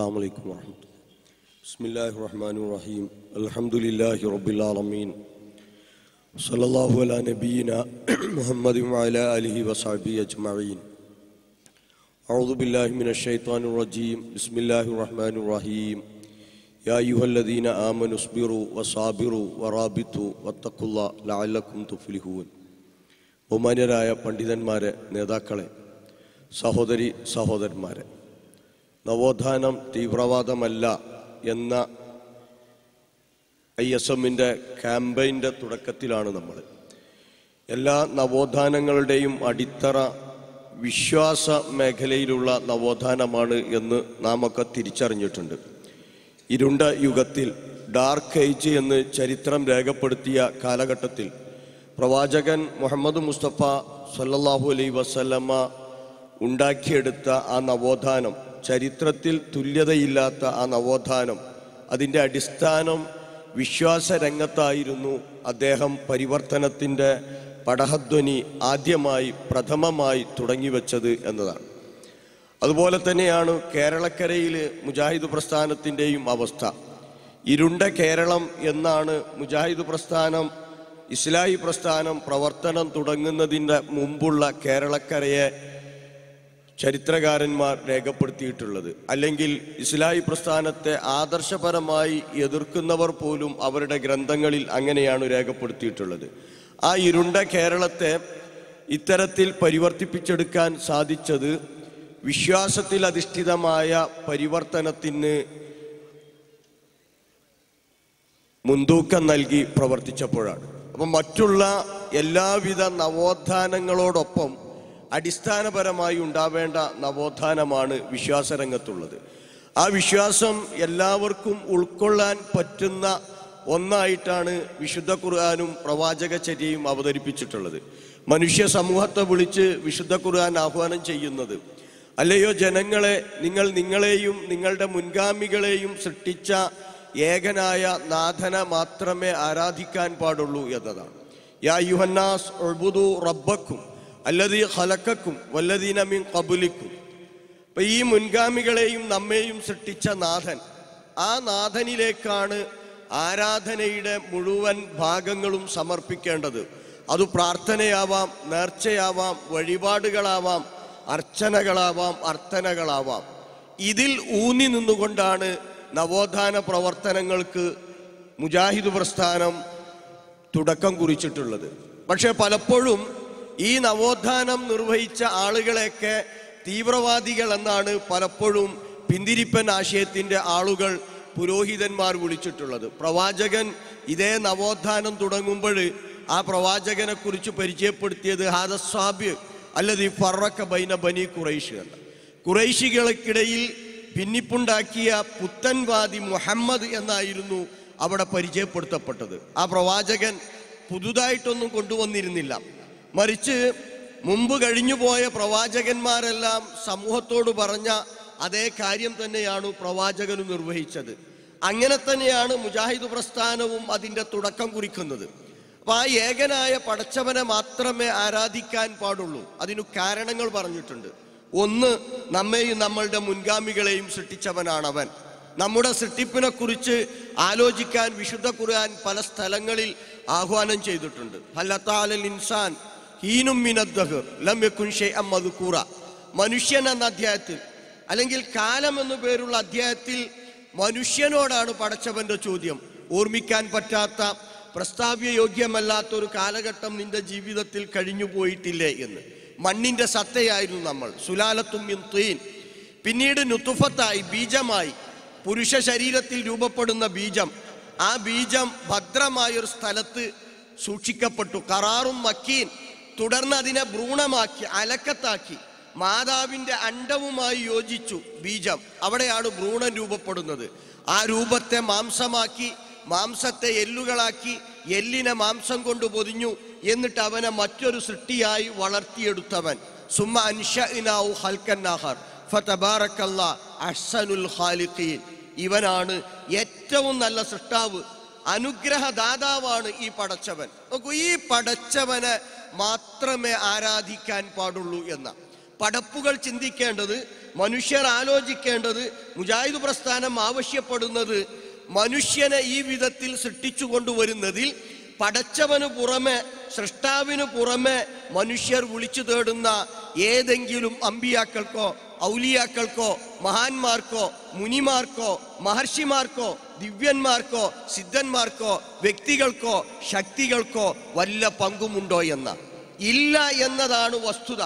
السلام عليكم ورحمة الله بسم الله الرحمن الرحيم الحمد لله رب العالمين صلى الله على نبينا محمد وعلى آله وصحبه أجمعين أعوذ بالله من الشيطان الرجيم بسم الله الرحمن الرحيم يا أيها الذين آمنوا اصبروا وصابروا ورابطوا واتقوا الله لعلكم تفلحون ബഹുമാന്യരായ പണ്ഡിതന്മാരെ നേതാക്കളെ സഹോദരി സഹോദരന്മാരെ നവോത്ഥാനം തീവ്രവാദമല്ല എന്ന ഐ എസ് എമ്മിന്റെ ക്യാമ്പയിന്റെ തുടക്കത്തിലാണ് നമ്മൾ. എല്ലാ നവോത്ഥാനങ്ങളുടെയും അടിത്തറ വിശ്വാസ മേഖലയിലുള്ള നവോത്ഥാനമാണ് എന്ന് നാം ഒക്കെ തിരിച്ചറിഞ്ഞിട്ടുണ്ട്. ഇരുണ്ട യുഗത്തിൽ ഡാർക്ക് ഏജ് എന്ന് ചരിത്രം രേഖപ്പെടുത്തിയ കാലഘട്ടത്തിൽ പ്രവാചകൻ മുഹമ്മദ് മുസ്തഫ സല്ലാഹു അലൈ വസല്ലമ്മ ഉണ്ടാക്കിയെടുത്ത ആ നവോത്ഥാനം ചരിത്രത്തിൽ തുല്യതയില്ലാത്ത ആ നവോത്ഥാനം അതിന്റെ അടിസ്ഥാനം വിശ്വാസ രംഗത്തായിരുന്നു അദ്ദേഹം പരിവർത്തനത്തിന്റെ പടഹധ്വനി ആദ്യമായി പ്രഥമമായി തുടങ്ങിവെച്ചത് എന്നതാണ്. അതുപോലെ തന്നെയാണ് കേരളക്കരയിൽ മുജാഹിദ് പ്രസ്ഥാനത്തിന്റെയും അവസ്ഥ. ഇരുണ്ട കേരളം എന്നാണ് മുജാഹിദ് പ്രസ്ഥാനം ഇസ്ലാഹി പ്രസ്ഥാനം പ്രവർത്തനം തുടങ്ങുന്നതിന്റെ മുമ്പുള്ള കേരളക്കരയെ ചരിത്രകാരന്മാർ രേഖപ്പെടുത്തിയിട്ടുള്ളത്. അല്ലെങ്കിൽ ഇസ്ലാഹി പ്രസ്ഥാനത്തെ ആദർശപരമായി എതിർക്കുന്നവർ പോലും അവരുടെ ഗ്രന്ഥങ്ങളിൽ അങ്ങനെയാണ് രേഖപ്പെടുത്തിയിട്ടുള്ളത്. ആ ഇരുണ്ട കേരളത്തെ ഇത്തരത്തിൽ പരിവർത്തിപ്പിച്ചെടുക്കാൻ സാധിച്ചത് വിശ്വാസത്തിൽ അധിഷ്ഠിതമായ പരിവർത്തനത്തിന് മുൻതൂക്കം നൽകി പ്രവർത്തിച്ചപ്പോഴാണ്. അപ്പം മറ്റുള്ള എല്ലാവിധ നവോത്ഥാനങ്ങളോടൊപ്പം അടിസ്ഥാനപരമായി ഉണ്ടാവേണ്ട നവോത്ഥാനമാണ് വിശ്വാസരംഗത്തുള്ളത്. ആ വിശ്വാസം എല്ലാവർക്കും ഉൾക്കൊള്ളാൻ പറ്റുന്ന ഒന്നായിട്ടാണ് വിശുദ്ധ ഖുർആാനും പ്രവാചക ചര്യയും അവതരിപ്പിച്ചിട്ടുള്ളത്. മനുഷ്യ സമൂഹത്തെ വിളിച്ച് വിശുദ്ധ ഖുർആൻ ആഹ്വാനം ചെയ്യുന്നത്. അല്ലയോ ജനങ്ങളെ നിങ്ങൾ നിങ്ങളെയും നിങ്ങളുടെ മുൻഗാമികളെയും സൃഷ്ടിച്ച ഏകനായ നാഥന മാത്രമേ ആരാധിക്കാൻ പാടുള്ളൂ എന്നതാണ്. യാ യുഹന്നാസ് റബ്ബക്കും. അല്ലതീ ഹലക്കക്കും വല്ലതീന മീൻ കബുലിക്കും അപ്പൊ ഈ മുൻഗാമികളെയും നമ്മെയും സൃഷ്ടിച്ച നാഥൻ. ആ നാഥനിലേക്കാണ് ആരാധനയുടെ മുഴുവൻ ഭാഗങ്ങളും സമർപ്പിക്കേണ്ടത്. അത് പ്രാർത്ഥനയാവാം നേർച്ചയാവാം വഴിപാടുകളാവാം അർച്ചനകളാവാം അർത്ഥനകളാവാം. ഇതിൽ ഊന്നി നിന്നുകൊണ്ടാണ് നവോത്ഥാന പ്രവർത്തനങ്ങൾക്ക് മുജാഹിദ് പ്രസ്ഥാനം തുടക്കം കുറിച്ചിട്ടുള്ളത്. പക്ഷേ പലപ്പോഴും ഈ നവോത്ഥാനം നിർവഹിച്ച ആളുകളെയൊക്കെ തീവ്രവാദികൾ എന്നാണ് പലപ്പോഴും പിന്തിരിപ്പൻ ആശയത്തിന്റെ ആളുകൾ പുരോഹിതന്മാർ വിളിച്ചിട്ടുള്ളത്. പ്രവാചകൻ ഇതേ നവോത്ഥാനം തുടങ്ങുമ്പോൾ ആ പ്രവാചകനെ കുറിച്ച് പരിചയപ്പെടുത്തിയത് ഹാദസ്വാബ്യ അല്ലത് ഫറക്ക ബൈന ബനി കുറൈഷ് കുറൈശികൾക്കിടയിൽ ഭിന്നിപ്പുണ്ടാക്കിയ പുത്തൻവാദി മുഹമ്മദ് എന്നായിരുന്നു അവിടെ പരിചയപ്പെടുത്തപ്പെട്ടത്. ആ പ്രവാചകൻ പുതുതായിട്ടൊന്നും കൊണ്ടുവന്നിരുന്നില്ല. മറിച്ച് മുമ്പ് കഴിഞ്ഞുപോയ പ്രവാചകന്മാരെല്ലാം സമൂഹത്തോട് പറഞ്ഞ അതേ കാര്യം തന്നെയാണ് പ്രവാചകനും നിർവഹിച്ചത്. അങ്ങനെ തന്നെയാണ് മുജാഹിദ് പ്രസ്ഥാനവും അതിന്റെ തുടക്കം കുറിക്കുന്നത്. അപ്പൊ ആ ഏകനായ പടച്ചവനെ മാത്രമേ ആരാധിക്കാൻ പാടുള്ളൂ. അതിനു കാരണങ്ങൾ പറഞ്ഞിട്ടുണ്ട്. ഒന്ന് നമ്മെയും നമ്മളുടെ മുൻഗാമികളെയും സൃഷ്ടിച്ചവനാണ് അവൻ നമ്മുടെ സൃഷ്ടിപ്പിനെക്കുറിച്ച് ആലോചിക്കാൻ വിശുദ്ധ ഖുർആൻ പല സ്ഥലങ്ങളിൽ ആഹ്വാനം ചെയ്തിട്ടുണ്ട്. ഹല്ലത്താലൽ ഇൻസാൻ ഹീനും ഷൈഅൻ മദ്കൂറ മനുഷ്യൻ എന്ന അധ്യായത്തിൽ അല്ലെങ്കിൽ കാലം എന്നു പേരുള്ള അധ്യായത്തിൽ മനുഷ്യനോടാണ് പടച്ചവന്റെ ചോദ്യം. ഓർമ്മിക്കാൻ പറ്റാത്ത പ്രസ്താവ്യ യോഗ്യമല്ലാത്ത ഒരു കാലഘട്ടം നിന്റെ ജീവിതത്തിൽ കഴിഞ്ഞു പോയിട്ടില്ലേ എന്ന്. മണ്ണിന്റെ സത്തയായിരുന്നു നമ്മൾ. സുലാലത്തും മിൻ തീൻ പിന്നീട് നുത്തുഫത്തായി ബീജമായി. പുരുഷ ശരീരത്തിൽ രൂപപ്പെടുന്ന ബീജം. ആ ബീജം ഭദ്രമായൊരു സ്ഥലത്ത് സൂക്ഷിക്കപ്പെട്ടു. കറാറും മക്കീൻ. തുടർന്ന് അതിനെ ഭ്രൂണമാക്കി അലക്കത്താക്കി. മാതാവിന്റെ അണ്ടവുമായി യോജിച്ചു ബീജം. അവിടെയാണ് ഭ്രൂണം രൂപപ്പെടുന്നത്. ആ രൂപത്തെ മാംസമാക്കി മാംസത്തെ എല്ലുകളാക്കി എല്ലിനെ മാംസം കൊണ്ട് പൊതിഞ്ഞു എന്നിട്ട് അവനെ മറ്റൊരു സൃഷ്ടിയായി വളർത്തിയെടുത്തവൻ. സുമ അൻഷഇനാഉ ഹൽക്കന്നാഹർ ഫതബാറക്കല്ല അഹ്സനുൽ ഖാലിഖീൻ. ഇവനാണ് ഏറ്റവും നല്ല സൃഷ്ടാവ്. അനുഗ്രഹദാതാവാണ് ഈ പടച്ചവൻ. നോക്കൂ ഈ പടച്ചവനെ മാത്രമേ ആരാധിക്കാൻ പാടുള്ളൂ എന്ന. പടപ്പുകൾ ചിന്തിക്കേണ്ടത് മനുഷ്യർ ആലോചിക്കേണ്ടത് മുജാഹിദ് പ്രസ്ഥാനം ആവശ്യപ്പെടുന്നത് മനുഷ്യനെ ഈ വിധത്തിൽ സൃഷ്ടിച്ചു കൊണ്ടുവരുന്നതിൽ പടച്ചവന് പുറമെ സൃഷ്ടാവിന് പുറമെ മനുഷ്യർ വിളിച്ചു തേടുന്ന ഏതെങ്കിലും അമ്പിയാക്കൾക്കോ ഔലിയാക്കൾക്കോ മഹാന്മാർക്കോ മുനിമാർക്കോ മഹർഷിമാർക്കോ ദിവ്യന്മാർക്കോ സിദ്ധന്മാർക്കോ വ്യക്തികൾക്കോ ശക്തികൾക്കോ വല്ല പങ്കുമുണ്ടോ എന്ന. ഇല്ല എന്നതാണ് വസ്തുത.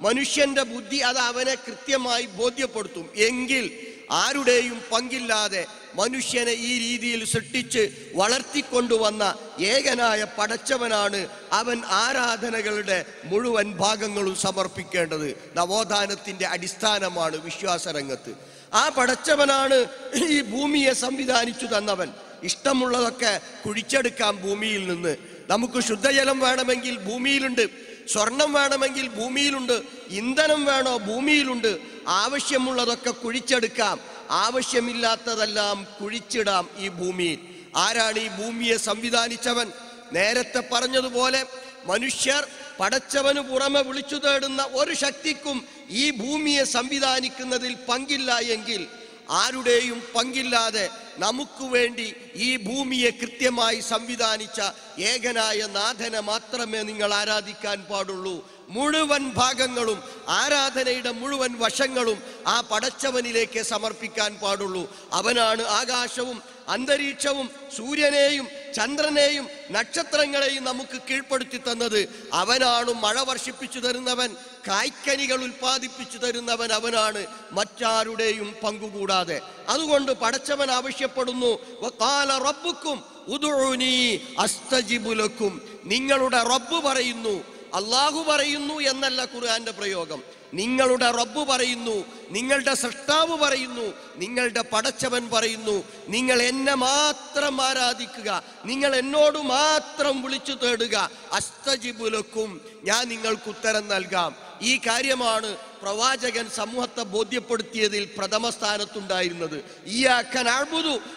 മനുഷ്യന്റെ ബുദ്ധി അത് അവനെ കൃത്യമായി ബോധ്യപ്പെടുത്തും. എങ്കിൽ ആരുടെയും പങ്കില്ലാതെ മനുഷ്യനെ ഈ രീതിയിൽ സൃഷ്ടിച്ച് വളർത്തിക്കൊണ്ടുവന്ന ഏകനായ പടച്ചവനാണ് അവൻ ആരാധനകളുടെ മുഴുവൻ ഭാഗങ്ങളും സമർപ്പിക്കേണ്ടത്. നവോത്ഥാനത്തിന്റെ അടിസ്ഥാനമാണ് വിശ്വാസരംഗത്ത്. ആ പടച്ചവനാണ് ഈ ഭൂമിയെ സംവിധാനിച്ചു തന്നവൻ. ഇഷ്ടമുള്ളതൊക്കെ കുഴിച്ചെടുക്കാം ഭൂമിയിൽ നിന്ന്. നമുക്ക് ശുദ്ധജലം വേണമെങ്കിൽ ഭൂമിയിലുണ്ട്. സ്വർണം വേണമെങ്കിൽ ഭൂമിയിലുണ്ട്. ഇന്ധനം വേണോ ഭൂമിയിലുണ്ട്. ആവശ്യമുള്ളതൊക്കെ കുഴിച്ചെടുക്കാം. ആവശ്യമില്ലാത്തതെല്ലാം കുഴിച്ചിടാം ഈ ഭൂമിയിൽ. ആരാണ് ഈ ഭൂമിയെ സംവിധാനിച്ചവൻ? നേരത്തെ പറഞ്ഞതുപോലെ മനുഷ്യർ പടച്ചവന് പുറമെ വിളിച്ചു തേടുന്ന ഒരു ശക്തിക്കും ഈ ഭൂമിയെ സംവിധാനിക്കുന്നതിൽ പങ്കില്ല എങ്കിൽ ആരുടെയും പങ്കില്ലാതെ നമുക്ക് വേണ്ടി ഈ ഭൂമിയെ കൃത്യമായി സംവിധാനിച്ച ഏകനായ നാഥനെ മാത്രമേ നിങ്ങൾ ആരാധിക്കാൻ പാടുള്ളൂ. മുഴുവൻ ഭാഗങ്ങളും ആരാധനയുടെ മുഴുവൻ വശങ്ങളും ആ പടച്ചവനിലേക്ക് സമർപ്പിക്കാൻ പാടുള്ളൂ. അവനാണ് ആകാശവും അന്തരീക്ഷവും സൂര്യനെയും ചന്ദ്രനെയും നക്ഷത്രങ്ങളെയും നമുക്ക് കീഴ്പ്പെടുത്തി തന്നത് അവനാണ് മഴ വർഷിപ്പിച്ചു തരുന്നവൻ കായ്ക്കനികൾ ഉൽപ്പാദിപ്പിച്ചു തരുന്നവൻ അവനാണ് മറ്റാരുടെയും പങ്കുകൂടാതെ. അതുകൊണ്ട് പടച്ചവൻ ആവശ്യപ്പെടുന്നു "വഖാല റബ്ബുക്കും ഉദ്ഉനി അസ്തജിബുലക്കും നിങ്ങളുടെ റബ്ബ് പറയുന്നു അള്ളാഹു പറയുന്നു എന്നല്ല ഖുർആന്റെ പ്രയോഗം. നിങ്ങളുടെ റബ്ബ് പറയുന്നു നിങ്ങളുടെ സൃഷ്ടാവ് പറയുന്നു നിങ്ങളുടെ പടച്ചവൻ പറയുന്നു നിങ്ങൾ എന്നെ മാത്രം ആരാധിക്കുക നിങ്ങൾ എന്നോട് മാത്രം വിളിച്ചു തേടുക. അസ്തജിബുലക്കും ഞാൻ നിങ്ങൾക്ക് ഉത്തരം നൽകാം. ഈ കാര്യമാണ് പ്രവാചകൻ സമൂഹത്തെ ബോധ്യപ്പെടുത്തിയതിൽ പ്രഥമ സ്ഥാനത്തുണ്ടായിരുന്നത്.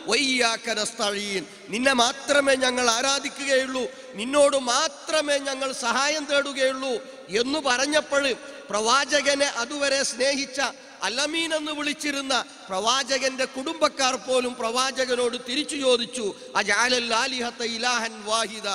വയ്യാക്കൻ അസ്തഴീൻ നിന്നെ മാത്രമേ ഞങ്ങൾ ആരാധിക്കുകയുള്ളൂ. നിന്നോട് മാത്രമേ ഞങ്ങൾ സഹായം തേടുകയുള്ളൂ എന്ന് പറഞ്ഞപ്പോൾ പ്രവാചകനെ അതുവരെ സ്നേഹിച്ച അലമീൻ എന്ന് വിളിച്ചിരുന്ന പ്രവാചകന്റെ കുടുംബക്കാർ പോലും പ്രവാചകനോട് തിരിച്ചു ചോദിച്ചു ഇലാഹൻ വാഹിദ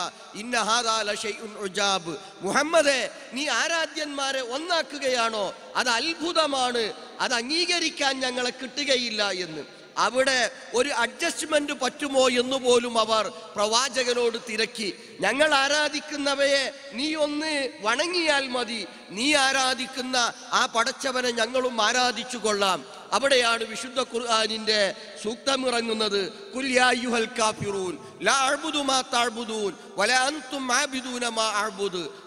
മുഹമ്മദേ നീ ആരാധ്യന്മാരെ ഒന്നാക്കുകയാണോ? അത് അത്ഭുതമാണ് അത് അംഗീകരിക്കാൻ ഞങ്ങളെ കിട്ടുകയില്ല എന്ന്. അവിടെ ഒരു അഡ്ജസ്റ്റ്മെന്റ് പറ്റുമോ എന്ന് പോലും അവർ പ്രവാചകനോട് തിരക്കി. ഞങ്ങൾ ആരാധിക്കുന്നവയെ നീ ഒന്ന് വണങ്ങിയാൽ മതി. നീ ആരാധിക്കുന്ന ആ പടച്ചവനെ ഞങ്ങളും ആരാധിച്ചു കൊള്ളാം. അവിടെയാണ് വിശുദ്ധ ഖുർആനിന്റെ സൂക്തം ഇറങ്ങുന്നത് ലാ വലാ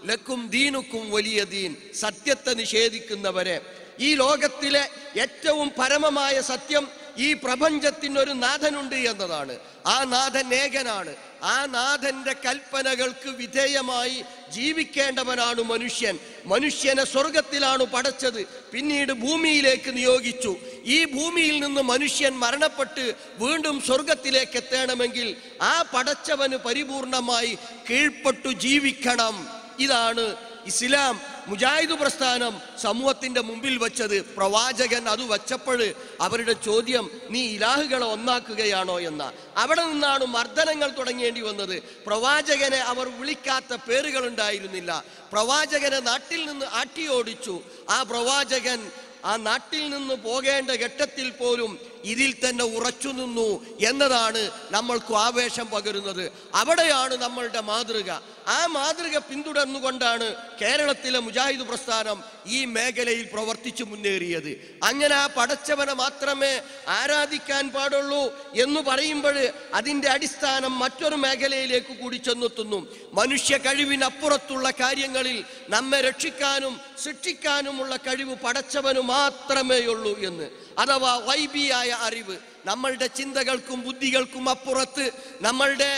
ലക്കും ദീനുക്കും വലിയ ദീൻ. സത്യത്തെ നിഷേധിക്കുന്നവരെ. ഈ ലോകത്തിലെ ഏറ്റവും പരമമായ സത്യം ഈ പ്രപഞ്ചത്തിന് ഒരു നാഥനുണ്ട് എന്നതാണ്. ആ നാഥൻ ഏകനാണ് ആ നാഥന്റെ കൽപ്പനകൾക്ക് വിധേയമായി ജീവിക്കേണ്ടവനാണ് മനുഷ്യൻ. മനുഷ്യനെ സ്വർഗത്തിലാണ് പടച്ചത്. പിന്നീട് ഭൂമിയിലേക്ക് നിയോഗിച്ചു. ഈ ഭൂമിയിൽ നിന്ന് മനുഷ്യൻ മരണപ്പെട്ട് വീണ്ടും സ്വർഗത്തിലേക്ക് എത്തണമെങ്കിൽ ആ പടച്ചവന് പരിപൂർണമായി കീഴ്പ്പെട്ടു ജീവിക്കണം. ഇതാണ് ഇസ്ലാം. മുജാഹിദ് പ്രസ്ഥാനം സമൂഹത്തിന്റെ മുമ്പിൽ വെച്ചത് പ്രവാചകൻ അത് വച്ചപ്പോൾ അവരുടെ ചോദ്യം നീ ഇലാഹുകളെ ഒന്നാക്കുകയാണോ? എന്ന. അവിടെ നിന്നാണ് മർദ്ദനങ്ങൾ തുടങ്ങേണ്ടി വന്നത്. പ്രവാചകനെ അവർ വിളിക്കാത്ത പേരുകൾ ഉണ്ടായിരുന്നില്ല പ്രവാചകനെ നാട്ടിൽ നിന്ന് ആട്ടിയോടിച്ചു. ആ പ്രവാചകൻ ആ നാട്ടിൽ നിന്ന് പോകേണ്ട ഘട്ടത്തിൽ പോലും ഇതിൽ തന്നെ ഉറച്ചു നിന്നു എന്നതാണ് നമ്മൾക്ക് ആവേശം പകരുന്നത്. അവിടെയാണ് നമ്മളുടെ മാതൃക. ആ മാതൃക പിന്തുടർന്നുകൊണ്ടാണ് കേരളത്തിലെ മുജാഹിദ് പ്രസ്ഥാനം ഈ മേഖലയിൽ പ്രവർത്തിച്ചു മുന്നേറിയത്. അങ്ങനെ ആ പടച്ചവനെ മാത്രമേ ആരാധിക്കാൻ പാടുള്ളൂ എന്ന് പറയുമ്പോൾ അതിന്റെ അടിസ്ഥാനം മറ്റൊരു മേഖലയിലേക്ക് കൂടി ചെന്നെത്തുന്നു. മനുഷ്യ കഴിവിനപ്പുറത്തുള്ള കാര്യങ്ങളിൽ നമ്മെ രക്ഷിക്കാനും സൃഷ്ടിക്കാനുമുള്ള കഴിവ് പടച്ചവന് മാത്രമേ ഉള്ളൂ എന്ന്. അഥവാ വൈബിയായ അറിവ് നമ്മളുടെ ചിന്തകൾക്കും ബുദ്ധികൾക്കും അപ്പുറത്ത് നമ്മളുടെ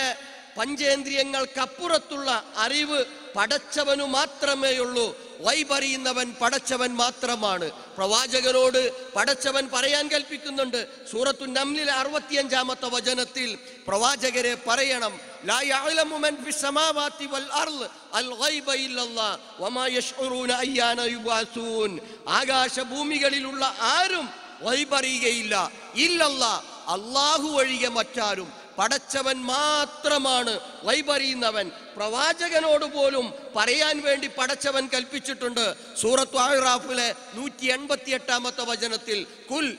പഞ്ചേന്ദ്രിയങ്ങൾക്കപ്പുറത്തുള്ള അറിവ് പടച്ചവനു മാത്രമേയുള്ളൂ വൈപറിയുന്നവൻ പടച്ചവൻ മാത്രമാണ്. പ്രവാചകനോട് പടച്ചവൻ പറയാൻ കൽപ്പിക്കുന്നുണ്ട്. സൂറത്തു നമ്മിൽ അറുപത്തിയഞ്ചാമത്തെ വചനത്തിൽ പ്രവാചകരെ പറയണം. ലാ യഅലമു മൻ ഫിസ് സമാവാതി വൽ അർൾ അൽ ഗൈബ ഇല്ലല്ലാഹ് വമാ യശ്ഉറൂന അയ്യാന യുബാസൂൻ ആകാശ ഭൂമികളിലുള്ള ആരും വൈപറിയുകയില്ല ഇല്ലല്ല അള്ളാഹു ഒഴികെ മറ്റാരും പടച്ചവൻ മാത്രമാണ് വൈപറിയുന്നവൻ പ്രവാചകനോട് പോലും പറയാൻ വേണ്ടി പടച്ചവൻ കൽപ്പിച്ചിട്ടുണ്ട്. സൂറത്ത് ആയിറാഫിലെ നൂറ്റി എൺപത്തി എട്ടാമത്തെ വചനത്തിൽ കുൽ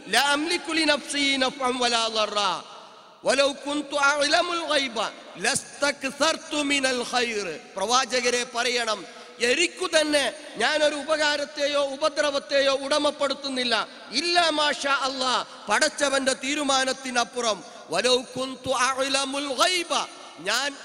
പ്രവാചകരെ പറയണം എനിക്കു തന്നെ ഞാനൊരു ഉപകാരത്തെയോ ഉപദ്രവത്തെയോ ഉടമപ്പെടുത്തുന്നില്ല. ഇല്ല മാഷ അല്ലാ പടച്ചവന്റെ തീരുമാനത്തിനപ്പുറം. ഞാൻ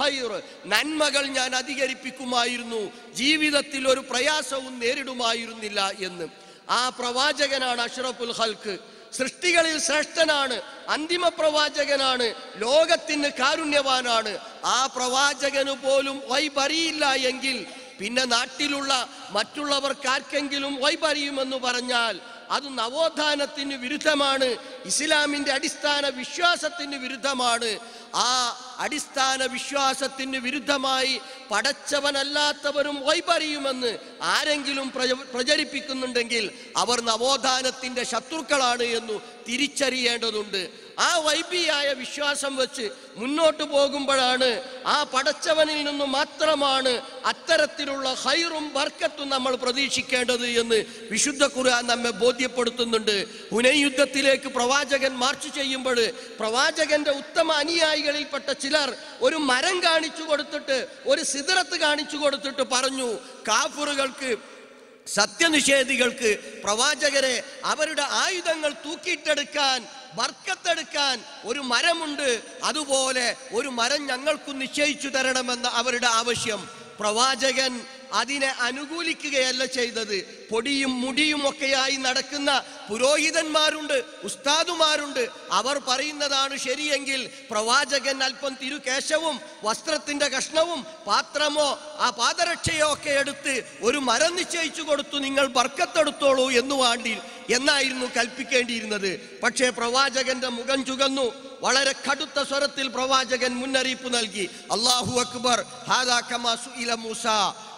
ഖൈർ നന്മകൾ ഞാൻ അധികരിപ്പിക്കുമായിരുന്നു. ജീവിതത്തിൽ ഒരു പ്രയാസവും നേരിടുമായിരുന്നില്ല എന്ന്. ആ പ്രവാചകനാണ് അഷ്റഫുൽ ഹൽക്ക് സൃഷ്ടികളിൽ ശ്രേഷ്ഠനാണ് അന്തിമ പ്രവാചകനാണ് ലോകത്തിന് കാരുണ്യവാനാണ്. ആ പ്രവാചകന് പോലും വൈബറിയില്ല എങ്കിൽ പിന്നെ നാട്ടിലുള്ള മറ്റുള്ളവർക്കാർക്കെങ്കിലും വൈബറിയുമെന്ന് പറഞ്ഞാൽ അത് നവോത്ഥാനത്തിന് വിരുദ്ധമാണ്. ഇസ്ലാമിന്റെ അടിസ്ഥാന വിശ്വാസത്തിന് വിരുദ്ധമാണ്. ആ അടിസ്ഥാന വിശ്വാസത്തിന് വിരുദ്ധമായി പടച്ചവനല്ലാത്തവരും വൈപറിയുമെന്ന് ആരെങ്കിലും പ്രച- പ്രചരിപ്പിക്കുന്നുണ്ടെങ്കിൽ അവർ നവോത്ഥാനത്തിന്റെ ശത്രുക്കളാണ് എന്നു തിരിച്ചറിയേണ്ടതുണ്ട്. ആ വൈബിയായ വിശ്വാസം വെച്ച് മുന്നോട്ട് പോകുമ്പോഴാണ് ആ പടച്ചവനിൽ നിന്നും മാത്രമാണ് അത്തരത്തിലുള്ള ഹൈറും ബർക്കത്തും നമ്മൾ പ്രതീക്ഷിക്കേണ്ടത് എന്ന് വിശുദ്ധ ഖുർആൻ നമ്മെ ബോധ്യപ്പെടുത്തുന്നുണ്ട്. ഹുനൈ യുദ്ധത്തിലേക്ക് പ്രവാചകൻ മാർച്ച് ചെയ്യുമ്പോൾ പ്രവാചകന്റെ ഉത്തമ അനുയായികളിൽപ്പെട്ട ചിലർ ഒരു മരം കാണിച്ചു കൊടുത്തിട്ട് ഒരു സിദറത്ത് കാണിച്ചു കൊടുത്തിട്ട് പറഞ്ഞു കാഫറുകൾക്ക് സത്യനിഷേധികൾക്ക് പ്രവാചകരെ അവരുടെ ആയുധങ്ങൾ തൂക്കിയിട്ടെടുക്കാൻ ബർക്കത്തെടുക്കാൻ ഒരു മരമുണ്ട്. അതുപോലെ ഒരു മരം ഞങ്ങൾക്കും നിശ്ചയിച്ചു തരണമെന്ന അവരുടെ ആവശ്യം. പ്രവാചകൻ അതിനെ അനുകൂലിക്കുകയല്ല ചെയ്തത്. പൊടിയും മുടിയും ഒക്കെയായി നടക്കുന്ന പുരോഹിതന്മാരുണ്ട് ഉസ്താദുമാരുണ്ട്. അവർ പറയുന്നതാണ് ശരിയെങ്കിൽ പ്രവാചകൻ അല്പം തിരുകേശവും വസ്ത്രത്തിന്റെ കഷ്ണവും പാത്രമോ ആ പാദരക്ഷയോ ഒക്കെ എടുത്ത് ഒരു മരം നിശ്ചയിച്ചു കൊടുത്തു നിങ്ങൾ ബർക്കത്തെടുത്തോളൂ എന്ന് വേണ്ടി എന്നായിരുന്നു കൽപ്പിക്കേണ്ടിയിരുന്നത്. പക്ഷേ പ്രവാചകന്റെ മുഖം ചുകന്നു. വളരെ കടുത്ത സ്വരത്തിൽ പ്രവാചകൻ മുന്നറിയിപ്പ് നൽകി. അള്ളാഹു അക്ബർ ഹാദാ കമാ സുഇല മൂസ.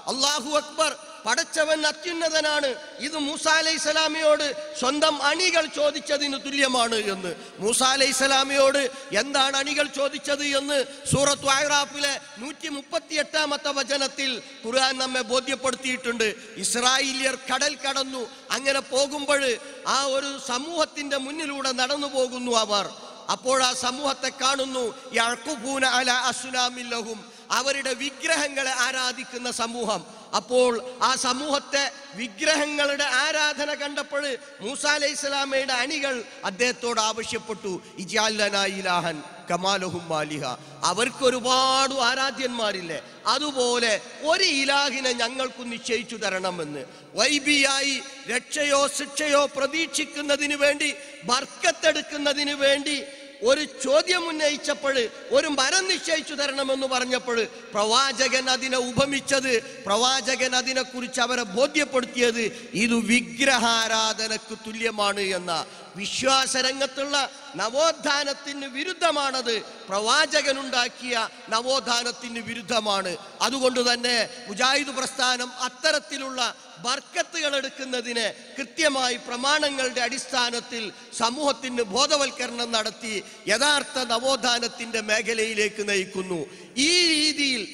അള്ളാഹു അക്ബർ പടച്ചവൻ അത്യുന്നതനാണ്. ഇത് മൂസ സ്വലാമിയോട് സ്വന്തം അണികൾ ചോദിച്ചതിന് തുല്യമാണ് എന്ന്. മൂസ സ്വലാമിയോട് എന്താണ് അണികൾ ചോദിച്ചത് എന്ന് സൂറത്ത് വായറാഫിലെ നൂറ്റി മുപ്പത്തി എട്ടാമത്തെ വചനത്തിൽ ഖുർആൻ നമ്മെ ബോധ്യപ്പെടുത്തിയിട്ടുണ്ട്. ഇസ്രായേലിയർ കടൽ കടന്നു. അങ്ങനെ പോകുമ്പോൾ ആ ഒരു സമൂഹത്തിന്റെ മുന്നിലൂടെ നടന്നു പോകുന്നു അവർ. അപ്പോൾ ആ സമൂഹത്തെ കാണുന്നു. യഅ്ഖുബൂന അലാ അസ്നാമില്ലഹും അവരുടെ വിഗ്രഹങ്ങളെ ആരാധിക്കുന്ന സമൂഹം. അപ്പോൾ ആ സമൂഹത്തെ വിഗ്രഹങ്ങളുടെ ആരാധന കണ്ടപ്പോൾ മൂസ അലൈഹി സ്വലാമയുടെ അണികൾ അദ്ദേഹത്തോട് ആവശ്യപ്പെട്ടു. ഇജാലനായിലാഹൻ കമാലഹും മാലിഹ. അവർക്ക് ഒരുപാട് ആരാധ്യന്മാരില്ലേ? അതുപോലെ ഒരു ഇലാഹിനെ ഞങ്ങൾക്ക് നിശ്ചയിച്ചു തരണമെന്ന്. വൈബിയായി രക്ഷയോ ശിക്ഷയോ പ്രതീക്ഷിക്കുന്നതിന് വേണ്ടി ബർക്കത്തെടുക്കുന്നതിന് വേണ്ടി ഒരു ചോദ്യം ഉന്നയിച്ചപ്പോൾ ഒരു മരം നിശ്ചയിച്ചു തരണമെന്ന് പറഞ്ഞപ്പോൾ പ്രവാചകൻ അതിനെ ഉപമിച്ചത് പ്രവാചകൻ അതിനെക്കുറിച്ച് അവരെ ബോധ്യപ്പെടുത്തിയത് ഇത് വിഗ്രഹാരാധനക്ക് തുല്യമാണ് എന്ന വിശ്വാസരംഗത്തുള്ള നവോത്ഥാനത്തിന് വിരുദ്ധമാണത്. പ്രവാചകനുണ്ടാക്കിയ നവോത്ഥാനത്തിന് വിരുദ്ധമാണ്. അതുകൊണ്ട് തന്നെ മുജാഹിദ് പ്രസ്ഥാനം അത്തരത്തിലുള്ള ബർക്കത്തുകൾ എടുക്കുന്നതിന് കൃത്യമായി പ്രമാണങ്ങളുടെ അടിസ്ഥാനത്തിൽ സമൂഹത്തിന് ബോധവൽക്കരണം നടത്തി യഥാർത്ഥ നവോത്ഥാനത്തിന്റെ മേഖലയിലേക്ക് നയിക്കുന്നു. ഈ രീതിയിൽ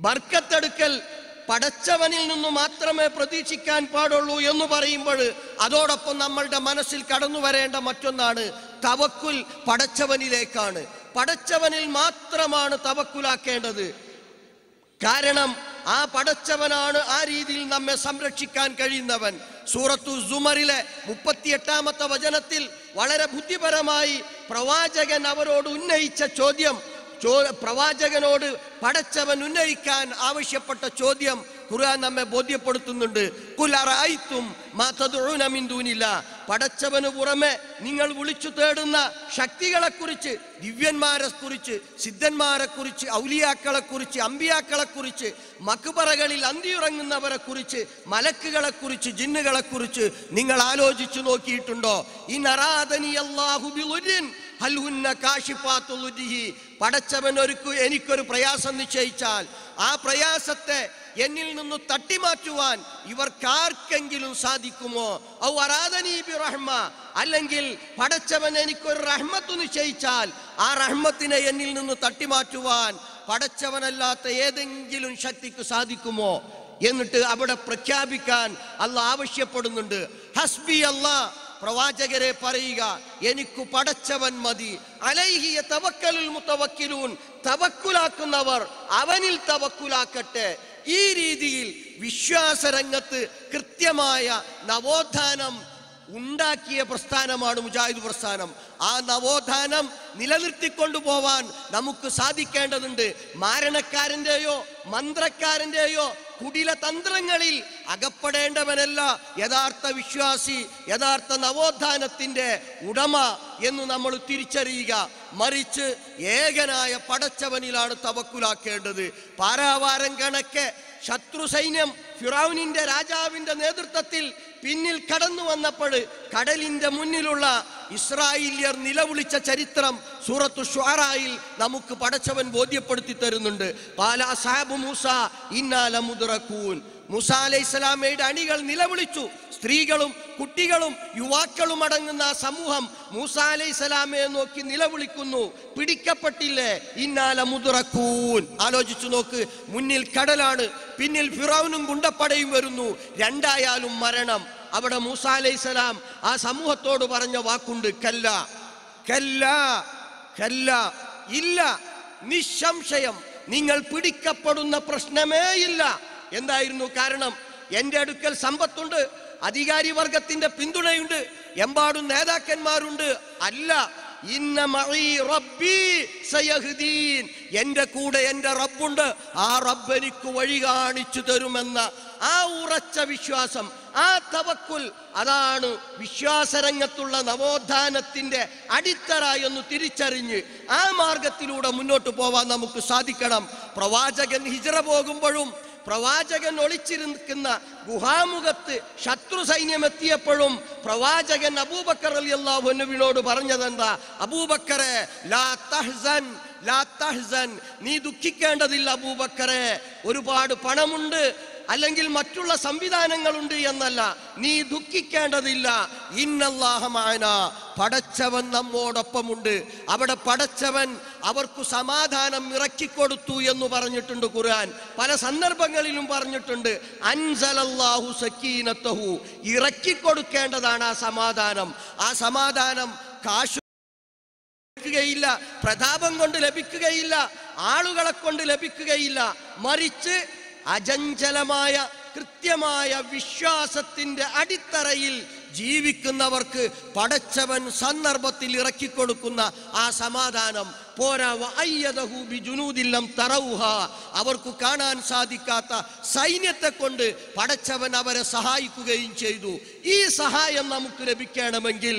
ബർക്കത്തെടുക്കൽ പടച്ചവനിൽ നിന്ന് മാത്രമേ പ്രതീക്ഷിക്കാൻ പാടുള്ളൂ എന്ന് പറയുമ്പോൾ അതോടൊപ്പം നമ്മളുടെ മനസ്സിൽ കടന്നു വരേണ്ട മറ്റൊന്നാണ് തവക്കുൽ പടച്ചവനിലേക്കാണ്. പടച്ചവനിൽ മാത്രമാണ് തവക്കുലാക്കേണ്ടത്. കാരണം ആ പടച്ചവനാണ് ആ രീതിയിൽ നമ്മെ സംരക്ഷിക്കാൻ കഴിയുന്നവൻ. സൂറത്തു സുമറിലെ മുപ്പത്തിയെട്ടാമത്തെ വചനത്തിൽ വളരെ ബുദ്ധിപരമായി പ്രവാചകൻ അവരോട് ഉന്നയിച്ച ചോദ്യം പ്രവാചകനോട് പടച്ചവൻ ഉന്നയിക്കാൻ ആവശ്യപ്പെട്ട ചോദ്യം ഖുർആൻ നമ്മെ ബോധ്യപ്പെടുത്തുന്നുണ്ട്. കുലറായിത്തും അറഅയ്തും മാ മിൻ ദൂനില്ല. പടച്ചവന് പുറമെ നിങ്ങൾ വിളിച്ചു തേടുന്ന ശക്തികളെ കുറിച്ച് ദിവ്യന്മാരെ കുറിച്ച് സിദ്ധന്മാരെ കുറിച്ച് ഔലിയാക്കളെ കുറിച്ച് അമ്പിയാക്കളെ കുറിച്ച് മക്ബറകളിൽ അന്തിയുറങ്ങുന്നവരെ കുറിച്ച് മലക്കുകളെ കുറിച്ച് ജിന്നുകളെ കുറിച്ച് നിങ്ങൾ ആലോചിച്ചു നോക്കിയിട്ടുണ്ടോ ഈ നറാദനി ളുരിഹി. പടച്ചവൻ ഒരുക്കു എനിക്കൊരു പ്രയാസം നിശ്ചയിച്ചാൽ ആ പ്രയാസത്തെ എന്നിൽ നിന്ന് തട്ടിമാറ്റുവാൻ ഇവർക്കാർക്കെങ്കിലും സാധിക്കുമോ? ഔ അറാദനി ബി റഹ്മ അല്ലെങ്കിൽ പടച്ചവൻ എനിക്കൊരു റഹ്മത്ത് നിശ്ചയിച്ചാൽ ആ റഹ്മത്തിനെ എന്നിൽ നിന്ന് തട്ടിമാറ്റുവാൻ പടച്ചവനല്ലാത്ത ഏതെങ്കിലും ശക്തിക്ക് സാധിക്കുമോ? എന്നിട്ട് അവിടെ പ്രഖ്യാപിക്കാൻ അല്ല ആവശ്യപ്പെടുന്നുണ്ട്. ഹസ്ബി അല്ലാ പ്രവാചകരെ പറയുക എനിക്ക് പടച്ചവൻ മതി. അലൈഹിയ തവക്കലുൽ മുത്തവക്കിലൂൻ തവക്കുലാക്കുന്നവർ അവനിൽ തവക്കുലാക്കട്ടെ. ഈ രീതിയിൽ വിശ്വാസരംഗത്ത് കൃത്യമായ നവോത്ഥാനം ഉണ്ടാക്കിയ പ്രസ്ഥാനമാണ് മുജാഹിദ് പ്രസ്ഥാനം. ആ നവോത്ഥാനം നിലനിർത്തിക്കൊണ്ടു പോവാൻ നമുക്ക് സാധിക്കേണ്ടതുണ്ട്. മാരണക്കാരന്റെയോ മന്ത്രക്കാരന്റെയോ കുടില തന്ത്രങ്ങളിൽ അകപ്പെടേണ്ടവനല്ല യഥാർത്ഥ വിശ്വാസി യഥാർത്ഥ നവോത്ഥാനത്തിന്റെ ഉടമ എന്ന് നമ്മൾ തിരിച്ചറിയുക. മറിച്ച് ഏകനായ പടച്ചവനിലാണ് തവക്കുലാക്കേണ്ടത്. പാരാവാരം കണക്കെ ശത്രു സൈന്യം ഫിറൌനിന്റെ രാജാവിന്റെ നേതൃത്വത്തിൽ പിന്നിൽ കടന്നു വന്നപ്പോൾ കടലിന്റെ മുന്നിലുള്ള ഇസ്രായേലിയർ നിലവിളിച്ച ചരിത്രം സൂറത്തു ഷാറായിൽ നമുക്ക് പടച്ചവൻ ബോധ്യപ്പെടുത്തി തരുന്നുണ്ട്. പാലാ സാബ് മൂസ ഇന്നാല മുസ അലൈഹി അണികൾ നിലവിളിച്ചു. സ്ത്രീകളും കുട്ടികളും യുവാക്കളും അടങ്ങുന്ന ആ സമൂഹം മൂസ അലൈഹി നോക്കി നിലവിളിക്കുന്നു. പിടിക്കപ്പെട്ടില്ലേ? ഇന്നാല മുതുറക്കൂൻ. ആലോചിച്ചു നോക്ക്. മുന്നിൽ കടലാണ് പിന്നിൽ ഫിറൌനും ഗുണ്ടപ്പടയും വരുന്നു. രണ്ടായാലും മരണം. അവിടെ മൂസ അലൈഹി സ്വലാം ആ സമൂഹത്തോട് പറഞ്ഞ വാക്കുണ്ട് കല്ല. കല്ല. കല്ല. ഇല്ല. നിസ്സംശയം. നിങ്ങൾ പിടിക്കപ്പെടുന്ന പ്രശ്നമേ ഇല്ല. എന്തായിരുന്നു കാരണം? എന്റെ അടുക്കൽ സമ്പത്തുണ്ട് അധികാരി വർഗത്തിന്റെ പിന്തുണയുണ്ട് എമ്പാടും നേതാക്കന്മാരുണ്ട്. അല്ല എന്റെ കൂടെ എന്റെ റബ്ബുണ്ട് ആ റബ്ബ് എനിക്ക് വഴി കാണിച്ചു തരുമെന്ന ആ ഉറച്ച വിശ്വാസം ആ തവക്കുൽ അതാണ് വിശ്വാസരംഗത്തുള്ള നവോത്ഥാനത്തിന്റെ അടിത്തറ എന്ന് തിരിച്ചറിഞ്ഞ് ആ മാർഗത്തിലൂടെ മുന്നോട്ട് പോവാൻ നമുക്ക് സാധിക്കണം. പ്രവാചകൻ ഹിജറ പോകുമ്പോഴും പ്രവാചകൻ ഒളിച്ചിരിക്കുന്ന ഗുഹാമുഖത്ത് ശത്രു സൈന്യം എത്തിയപ്പോഴും പ്രവാചകൻ അബൂബക്കർ അലി അള്ളാഹുനുവിനോട് പറഞ്ഞതെന്താ? അബൂബക്കറെ ലാ തഹ്സൻ ലാ തഹ്സൻ നീ ദുഃഖിക്കേണ്ടതില്ല അബൂബക്കറെ. ഒരുപാട് പണമുണ്ട് അല്ലെങ്കിൽ മറ്റുള്ള സംവിധാനങ്ങളുണ്ട് എന്നല്ല. നീ ദുഃഖിക്കേണ്ടതില്ല. ഇന്നല്ലാഹമാന പടച്ചവൻ നമ്മോടൊപ്പമുണ്ട്. അവിടെ പടച്ചവൻ അവർക്ക് സമാധാനം ഇറക്കിക്കൊടുത്തു എന്ന് പറഞ്ഞിട്ടുണ്ട് ഖുർആൻ. പല സന്ദർഭങ്ങളിലും പറഞ്ഞിട്ടുണ്ട്. അൻസലല്ലാഹു സക്കീനത്തഹു. ഇറക്കിക്കൊടുക്കേണ്ടതാണ് ആ സമാധാനം. ആ സമാധാനം കാശ് ലഭിക്കുകയില്ല. പ്രതാപം കൊണ്ട് ലഭിക്കുകയില്ല. ആളുകളെ കൊണ്ട് ലഭിക്കുകയില്ല. മറിച്ച് അജഞ്ചലമായ കൃത്യമായ വിശ്വാസത്തിന്റെ അടിത്തറയിൽ ജീവിക്കുന്നവർക്ക് പടച്ചവൻ സന്ദർഭത്തിൽ ഇറക്കി കൊടുക്കുന്ന ആ സമാധാനം. പോരാ തറവുഹ അവർക്ക് കാണാൻ സാധിക്കാത്ത സൈന്യത്തെ കൊണ്ട് പടച്ചവൻ അവരെ സഹായിക്കുകയും ചെയ്തു. ഈ സഹായം നമുക്ക് ലഭിക്കണമെങ്കിൽ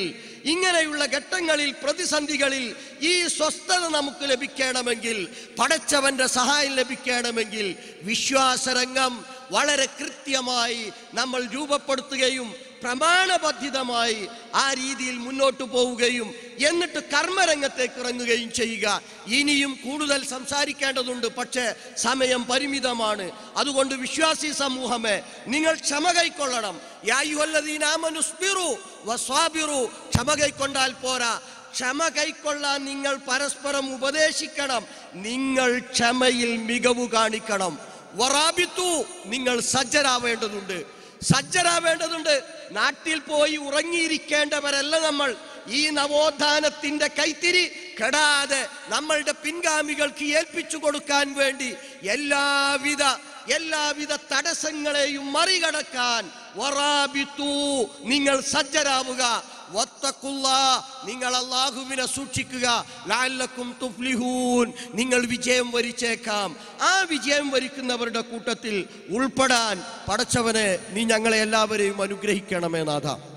ഇങ്ങനെയുള്ള ഘട്ടങ്ങളിൽ പ്രതിസന്ധികളിൽ ഈ സ്വസ്ഥത നമുക്ക് ലഭിക്കണമെങ്കിൽ പടച്ചവന്റെ സഹായം ലഭിക്കണമെങ്കിൽ വിശ്വാസരംഗം വളരെ കൃത്യമായി നമ്മൾ രൂപപ്പെടുത്തുകയും പ്രമാണബദ്ധിതമായി ആ രീതിയിൽ മുന്നോട്ട് പോവുകയും എന്നിട്ട് കർമ്മരംഗത്തേക്ക് ഇറങ്ങുകയും ചെയ്യുക. ഇനിയും കൂടുതൽ സംസാരിക്കേണ്ടതുണ്ട്. പക്ഷേ സമയം പരിമിതമാണ്. അതുകൊണ്ട് വിശ്വാസി സമൂഹമേ നിങ്ങൾ ക്ഷമ കൈക്കൊള്ളണം. ക്ഷമ കൈക്കൊണ്ടാൽ പോരാ. ക്ഷമ കൈക്കൊള്ളാൻ നിങ്ങൾ പരസ്പരം ഉപദേശിക്കണം. നിങ്ങൾ ക്ഷമയിൽ മികവ് കാണിക്കണം. വറാബിത്തു നിങ്ങൾ സജ്ജരാവേണ്ടതുണ്ട്. സജ്ജരാവേണ്ടതുണ്ട്. നാട്ടിൽ പോയി ഉറങ്ങിയിരിക്കേണ്ടവരല്ല നമ്മൾ. ഈ നവോത്ഥാനത്തിന്റെ കൈത്തിരി കെടാതെ നമ്മളുടെ പിൻഗാമികൾക്ക് ഏൽപ്പിച്ചു കൊടുക്കാൻ വേണ്ടി എല്ലാവിധ എല്ലാവിധ തടസ്സങ്ങളെയും മറികടക്കാൻ നിങ്ങൾ സജ്ജരാവുക. നിങ്ങൾ അള്ളാഹുവിനെ സൂക്ഷിക്കുക. ലാലക്കും തുഫ്ലിഹൂൻ നിങ്ങൾ വിജയം വരിച്ചേക്കാം. ആ വിജയം വരിക്കുന്നവരുടെ കൂട്ടത്തിൽ ഉൾപ്പെടാൻ പടച്ചവനെ നീ ഞങ്ങളെ എല്ലാവരെയും അനുഗ്രഹിക്കണമേ നാഥ.